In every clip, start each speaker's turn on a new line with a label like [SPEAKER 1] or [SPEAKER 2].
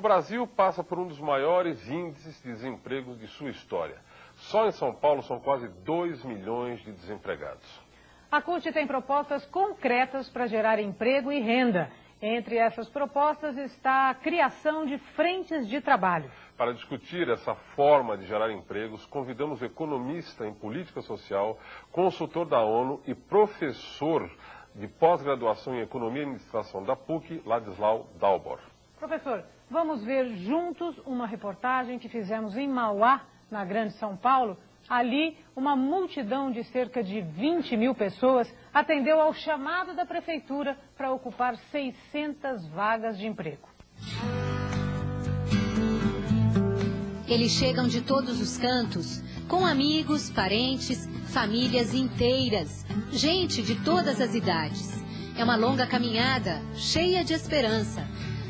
[SPEAKER 1] O Brasil passa por um dos maiores índices de desemprego de sua história. Só em São Paulo são quase 2 milhões de desempregados.
[SPEAKER 2] A CUT tem propostas concretas para gerar emprego e renda. Entre essas propostas está a criação de frentes de trabalho.
[SPEAKER 1] Para discutir essa forma de gerar empregos, convidamos economista em política social, consultor da ONU e professor de pós-graduação em economia e administração da PUC, Ladislau Dalbor.
[SPEAKER 2] Professor, vamos ver juntos uma reportagem que fizemos em Mauá, na Grande São Paulo. Ali, uma multidão de cerca de 20 mil pessoas atendeu ao chamado da prefeitura para ocupar 600 vagas de emprego.
[SPEAKER 3] Eles chegam de todos os cantos, com amigos, parentes, famílias inteiras, gente de todas as idades. É uma longa caminhada, cheia de esperança.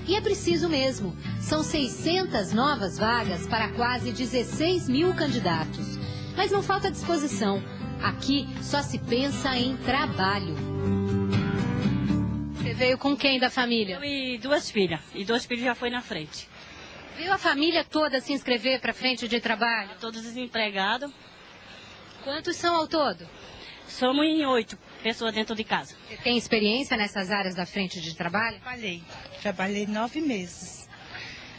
[SPEAKER 3] E é preciso mesmo. São 600 novas vagas para quase 16 mil candidatos. Mas não falta disposição. Aqui só se pensa em trabalho. Você veio com quem da família?
[SPEAKER 4] Eu e duas filhas. E dois filhos já foi na frente.
[SPEAKER 3] Viu a família toda se inscrever para frente de trabalho?
[SPEAKER 4] Todos desempregados.
[SPEAKER 3] Quantos são ao todo?
[SPEAKER 4] Somos em oito pessoas dentro de casa.
[SPEAKER 3] Você tem experiência nessas áreas da frente de trabalho?
[SPEAKER 5] Trabalhei. Trabalhei nove meses.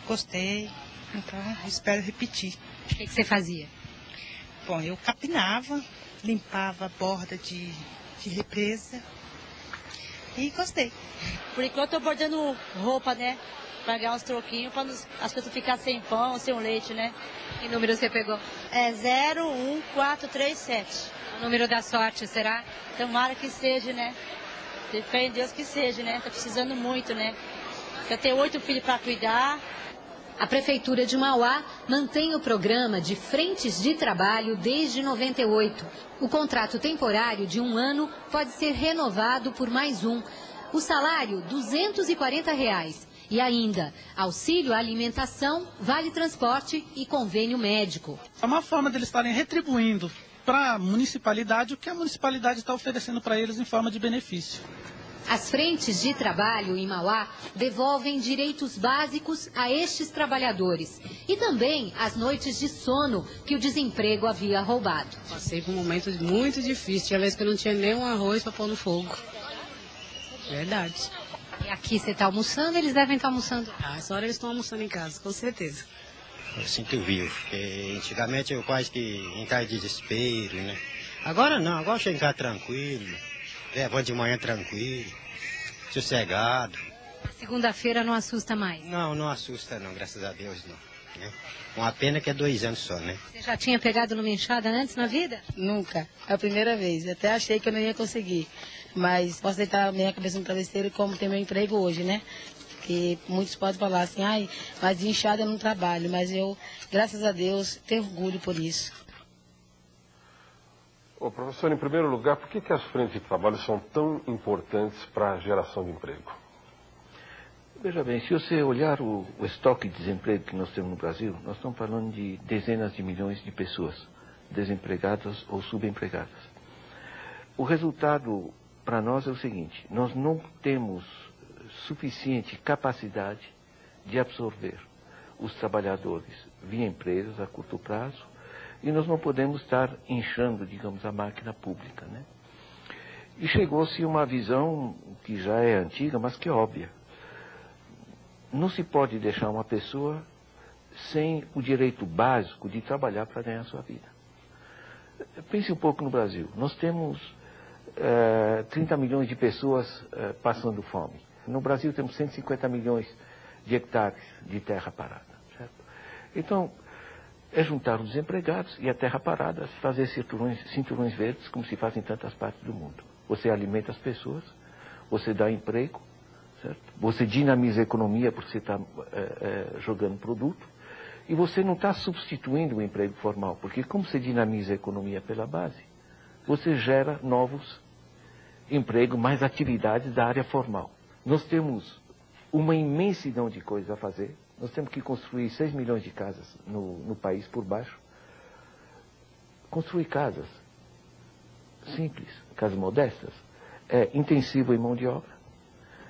[SPEAKER 5] Gostei. Então, espero repetir.
[SPEAKER 3] O que, que você fazia?
[SPEAKER 5] Bom, eu capinava, limpava a borda de, de represa e gostei.
[SPEAKER 4] Por enquanto eu tô bordando roupa, né? Pra ganhar uns troquinhos, pra nos, as pessoas ficarem sem pão, sem um leite, né?
[SPEAKER 3] Que número você pegou?
[SPEAKER 4] É 01437.
[SPEAKER 3] Número da sorte, será?
[SPEAKER 4] Tomara que seja, né? Em Deus que seja, né? Tá precisando muito, né? Eu tenho oito filhos para cuidar.
[SPEAKER 3] A Prefeitura de Mauá mantém o programa de frentes de trabalho desde 98. O contrato temporário de um ano pode ser renovado por mais um. O salário, 240 reais. E ainda, auxílio à alimentação, vale transporte e convênio médico.
[SPEAKER 6] É uma forma deles estarem retribuindo para a municipalidade o que a municipalidade está oferecendo para eles em forma de benefício.
[SPEAKER 3] As frentes de trabalho em Mauá devolvem direitos básicos a estes trabalhadores e também as noites de sono que o desemprego havia roubado.
[SPEAKER 7] Passei por um momento muito difícil, tinha vezes que eu não tinha nem um arroz para pôr no fogo. Verdade.
[SPEAKER 3] E aqui você está almoçando, eles devem estar almoçando.
[SPEAKER 7] Ah, essa hora eles estão almoçando em casa, com certeza.
[SPEAKER 8] Eu sinto vivo, porque antigamente eu quase que entrava em desespero, né? Agora não, agora eu chego em casa tranquilo, levanto de manhã tranquilo, sossegado.
[SPEAKER 3] Segunda-feira não assusta mais?
[SPEAKER 8] Não, não assusta não, graças a Deus não. Né? Uma pena que é dois anos só, né?
[SPEAKER 3] Você já tinha pegado numa enxada antes na vida?
[SPEAKER 9] Nunca, é a primeira vez. Até achei que eu não ia conseguir. Mas posso deitar a minha cabeça no travesseiro como tem meu emprego hoje, né? Que muitos podem falar assim, ai, mas de enxada eu não trabalho. Mas eu, graças a Deus, tenho orgulho por isso.
[SPEAKER 1] Ô, professor, em primeiro lugar, por que, que as frentes de trabalho são tão importantes para a geração de emprego?
[SPEAKER 10] Veja bem, se você olhar o, o, estoque de desemprego que nós temos no Brasil, nós estamos falando de dezenas de milhões de pessoas desempregadas ou subempregadas. O resultado para nós é o seguinte: nós não temos suficiente capacidade de absorver os trabalhadores via empresas a curto prazo e nós não podemos estar inchando, digamos, a máquina pública. Né? E chegou-se uma visão que já é antiga, mas que é óbvia. Não se pode deixar uma pessoa sem o direito básico de trabalhar para ganhar sua vida. Pense um pouco no Brasil. Nós temos é, 30 milhões de pessoas é, passando fome. No Brasil temos 150 milhões de hectares de terra parada. Certo? Então, é juntar os desempregados e a terra parada, fazer cinturões, cinturões verdes, como se faz em tantas partes do mundo. Você alimenta as pessoas, você dá emprego, certo? você dinamiza a economia porque você está é, é, jogando produto, e você não está substituindo o emprego formal, porque como você dinamiza a economia pela base, você gera novos empregos, mais atividades da área formal. Nós temos uma imensidão de coisas a fazer. Nós temos que construir 6 milhões de casas no, no país por baixo. Construir casas simples, casas modestas, é intensivo em mão de obra,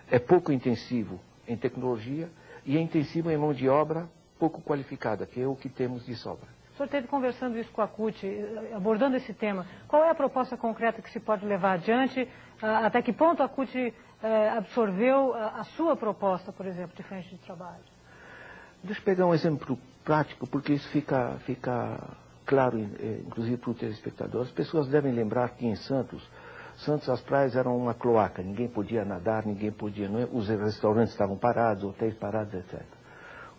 [SPEAKER 10] é pouco intensivo em tecnologia e é intensivo em mão de obra pouco qualificada, que é o que temos de sobra.
[SPEAKER 2] O senhor esteve conversando isso com a CUT, abordando esse tema. Qual é a proposta concreta que se pode levar adiante? Ah, até que ponto a CUT absorveu a sua proposta, por exemplo, de frente de trabalho?
[SPEAKER 10] Deixa eu pegar um exemplo prático, porque isso fica, fica claro, eh, inclusive para o telespectador. As pessoas devem lembrar que em Santos, Santos as praias eram uma cloaca, ninguém podia nadar, ninguém podia, é? os restaurantes estavam parados, hotéis parados, etc.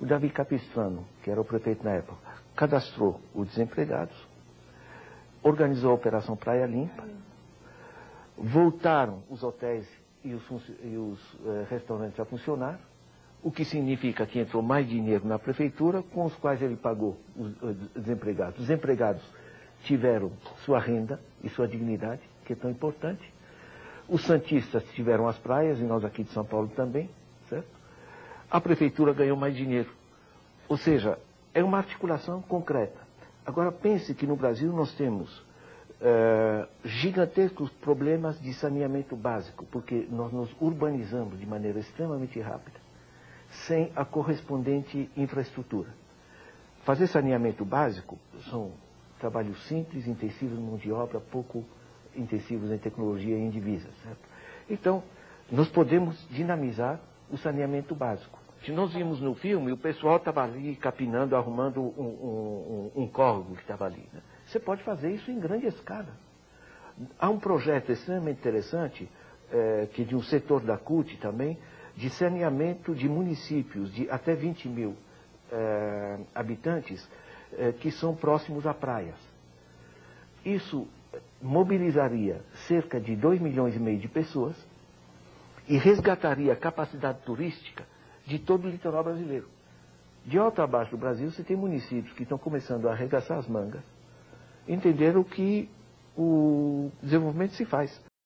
[SPEAKER 10] O Davi Capistrano, que era o prefeito na época, cadastrou os desempregados, organizou a Operação Praia Limpa, voltaram os hotéis e os, e os eh, restaurantes a funcionar, o que significa que entrou mais dinheiro na prefeitura, com os quais ele pagou os, os desempregados. Os empregados tiveram sua renda e sua dignidade, que é tão importante. Os santistas tiveram as praias, e nós aqui de São Paulo também, certo? A prefeitura ganhou mais dinheiro. Ou seja, é uma articulação concreta. Agora pense que no Brasil nós temos Uh, gigantescos problemas de saneamento básico, porque nós nos urbanizamos de maneira extremamente rápida sem a correspondente infraestrutura. Fazer saneamento básico são trabalhos simples, intensivos em mão de obra, pouco intensivos em tecnologia e em divisas. Certo? Então, nós podemos dinamizar o saneamento básico. Se nós vimos no filme, o pessoal estava ali capinando, arrumando um, um, um, um córrego que estava ali. Né? Você pode fazer isso em grande escala. Há um projeto extremamente interessante, é, que de um setor da CUT também, de saneamento de municípios de até 20 mil eh, habitantes eh, que são próximos a praias. Isso mobilizaria cerca de 2 milhões e meio de pessoas e resgataria a capacidade turística de todo o litoral brasileiro. De alto a baixo do Brasil, você tem municípios que estão começando a arregaçar as mangas, entenderam que o desenvolvimento se faz.